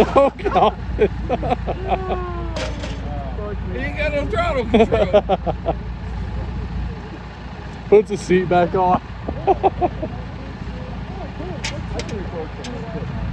oh God. He ain't got no throttle control. Puts the seat back on.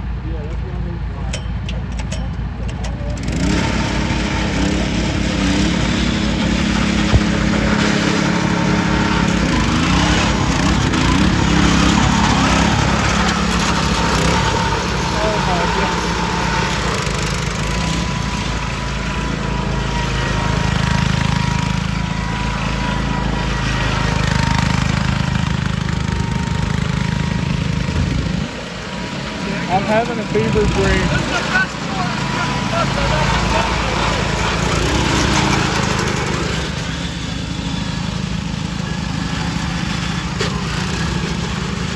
I'm having a fever dream.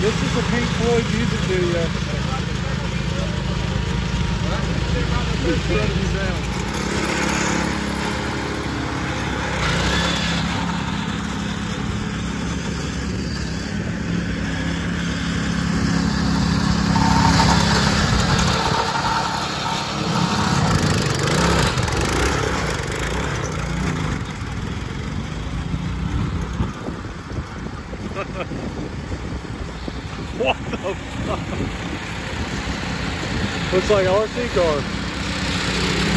This is a Pink Floyd music video. Like an RC car.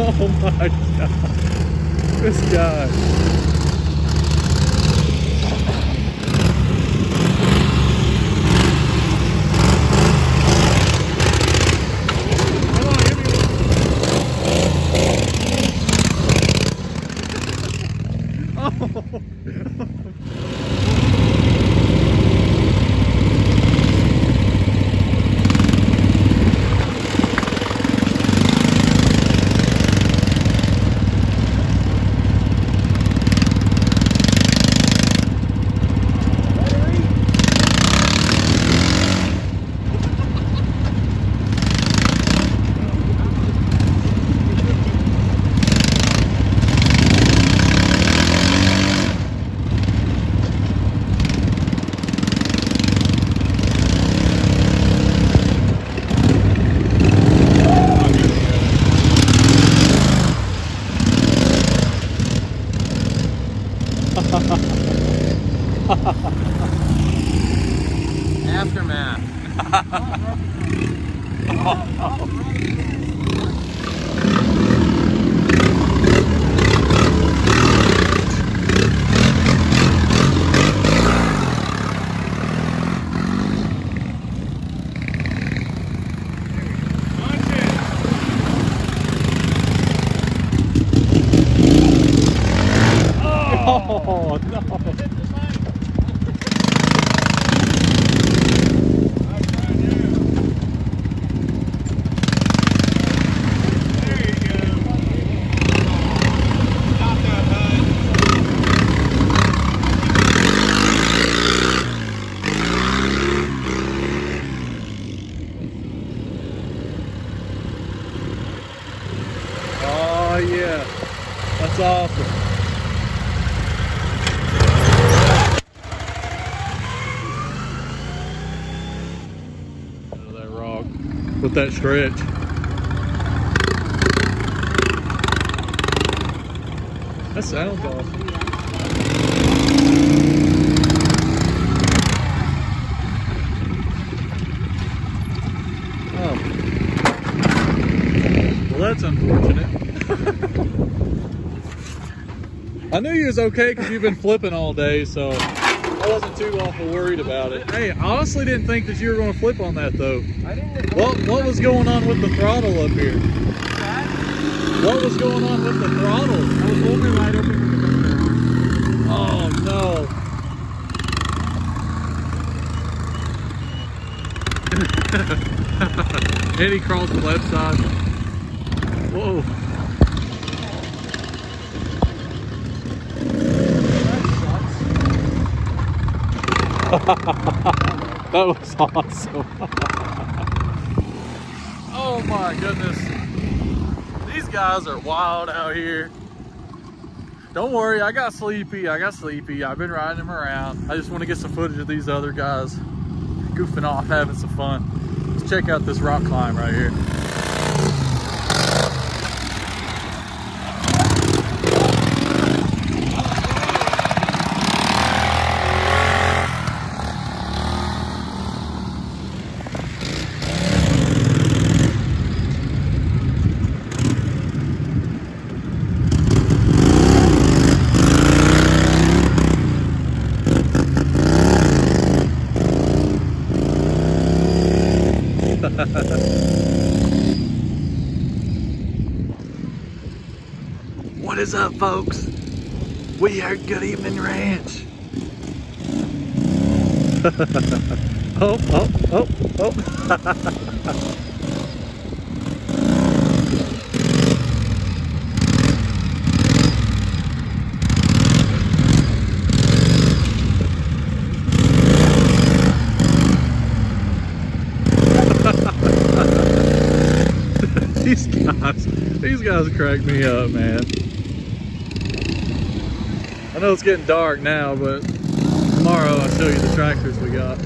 Oh my god. This guy. with that stretch. That sounds awesome. Oh. Well, that's unfortunate. I knew you was okay because you've been flipping all day, so... I wasn't too awful worried about it. Hey, I honestly didn't think that you were going to flip on that though. I didn't. What what was going on with the throttle up here? What was going on with the throttle? I was holding it wide open with the bumper. Oh no. and he crawls the left side. Whoa. that was awesome. oh my goodness. These guys are wild out here. Don't worry, I got sleepy. I got sleepy. I've been riding them around. I just want to get some footage of these other guys goofing off, having some fun. Let's check out this rock climb right here. What is up, folks? We are Good Evening Ranch. oh, oh, oh, oh. these guys, these guys crack me up, man. I know it's getting dark now, but tomorrow I'll show you the tractors we got.